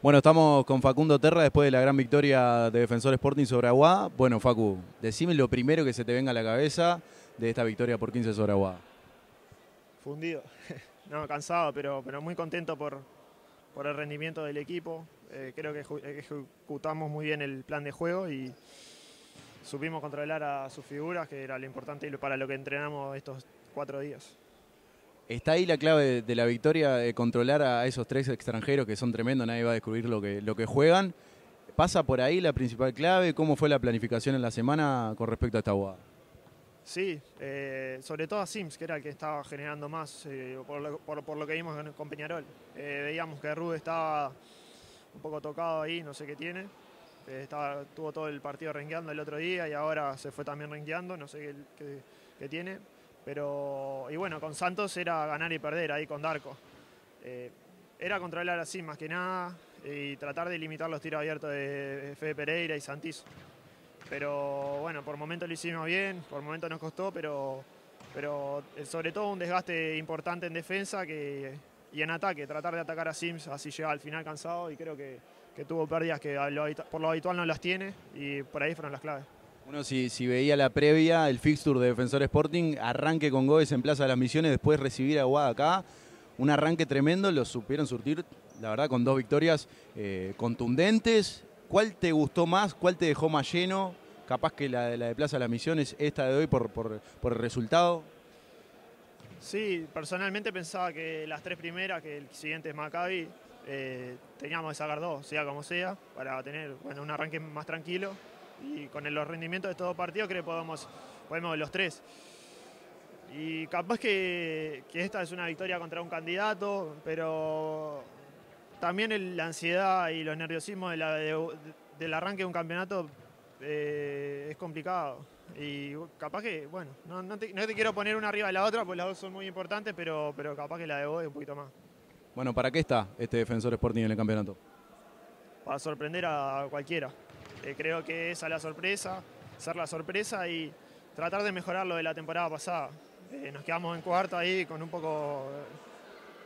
Bueno, estamos con Facundo Terra después de la gran victoria de Defensor Sporting sobre Aguada. Bueno, Facu, decime lo primero que se te venga a la cabeza de esta victoria por 15 sobre Aguada. Fundido, no, cansado, pero, pero muy contento por, por el rendimiento del equipo. Eh, creo que ejecutamos muy bien el plan de juego y supimos controlar a sus figuras, que era lo importante y para lo que entrenamos estos cuatro días. Está ahí la clave de la victoria, de controlar a esos tres extranjeros que son tremendos, nadie va a descubrir lo que, lo que juegan. ¿Pasa por ahí la principal clave? ¿Cómo fue la planificación en la semana con respecto a esta jugada? Sí, eh, sobre todo a Sims, que era el que estaba generando más, eh, por, lo, que vimos con Peñarol. Eh, veíamos que Rude estaba un poco tocado ahí, no sé qué tiene. Estaba, tuvo todo el partido rengueando el otro día y ahora se fue también rengueando, no sé qué, qué tiene pero, y bueno, con Santos era ganar y perder ahí con Darko. Eh, era controlar así más que nada y tratar de limitar los tiros abiertos de Fede Pereira y Santizo. Pero bueno, por momento lo hicimos bien, por momento nos costó, pero, pero eh, sobre todo un desgaste importante en defensa que, y en ataque, tratar de atacar a Sims, así llega al final cansado y creo que, que tuvo pérdidas que por lo habitual no las tiene y por ahí fueron las claves. Uno si, veía la previa, el fixture de Defensor Sporting, arranque con Goes en Plaza de las Misiones, después recibir a Guada acá, un arranque tremendo, lo supieron surtir, la verdad, con dos victorias eh, contundentes. ¿Cuál te gustó más? ¿Cuál te dejó más lleno? Capaz que la, la de Plaza de las Misiones, esta de hoy por, por, el resultado. Sí, personalmente pensaba que las tres primeras, que el siguiente es Maccabi, eh, teníamos que sacar dos, sea como sea, para tener bueno, un arranque más tranquilo y con los rendimientos de todo partido creo que podemos, podemos los tres. Y capaz que, esta es una victoria contra un candidato, pero también la ansiedad y los nerviosismos del arranque de un campeonato eh, es complicado. Y capaz que, bueno, no, te, quiero poner una arriba de la otra, porque las dos son muy importantes, pero, pero capaz que la de vos es un poquito más. Bueno, ¿para qué está este defensor Sporting en el campeonato? Para sorprender a cualquiera. Eh, creo que esa es la sorpresa, ser la sorpresa y tratar de mejorar lo de la temporada pasada. Eh, nos quedamos en cuarto ahí con un poco,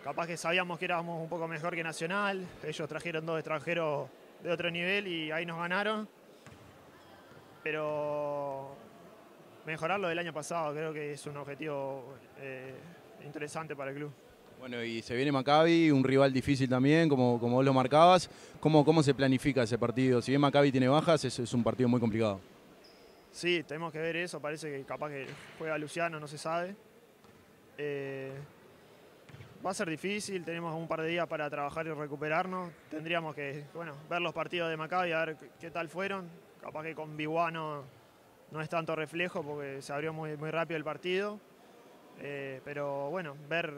capaz que sabíamos que éramos un poco mejor que Nacional, ellos trajeron dos extranjeros de otro nivel y ahí nos ganaron. Pero mejorar lo del año pasado creo que es un objetivo eh, interesante para el club. Bueno, y se viene Maccabi, un rival difícil también, como, como vos lo marcabas. ¿Cómo, ¿Cómo se planifica ese partido? Si bien Maccabi tiene bajas, es, un partido muy complicado. Sí, tenemos que ver eso. Parece que capaz que juega Luciano, no se sabe. Eh, va a ser difícil, tenemos un par de días para trabajar y recuperarnos. Tendríamos que bueno, ver los partidos de Maccabi, a ver qué tal fueron. Capaz que con Biguano no es tanto reflejo porque se abrió muy, muy rápido el partido. Eh, pero bueno, ver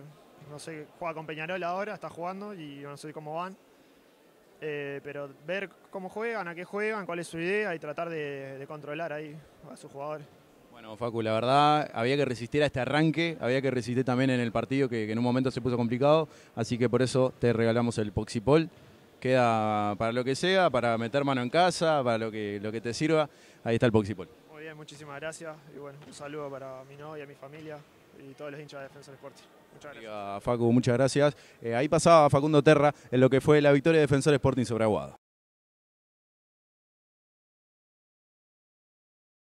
no sé, juega con Peñarol ahora, está jugando y no sé cómo van. Eh, pero ver cómo juegan, a qué juegan, cuál es su idea y tratar de, controlar ahí a sus jugadores. Bueno, Facu, la verdad había que resistir a este arranque, había que resistir también en el partido que, en un momento se puso complicado, así que por eso te regalamos el Poxipol. Queda para lo que sea, para meter mano en casa, para lo que, lo que te sirva, ahí está el Poxipol. Muy bien, muchísimas gracias y bueno, un saludo para mi novia, mi familia y todos los hinchas de Defensor Sporting. Muchas gracias. Facu, muchas gracias. Eh, ahí pasaba Facundo Terra en lo que fue la victoria de Defensor Sporting sobre Aguado.